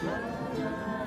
Yeah.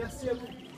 Percebo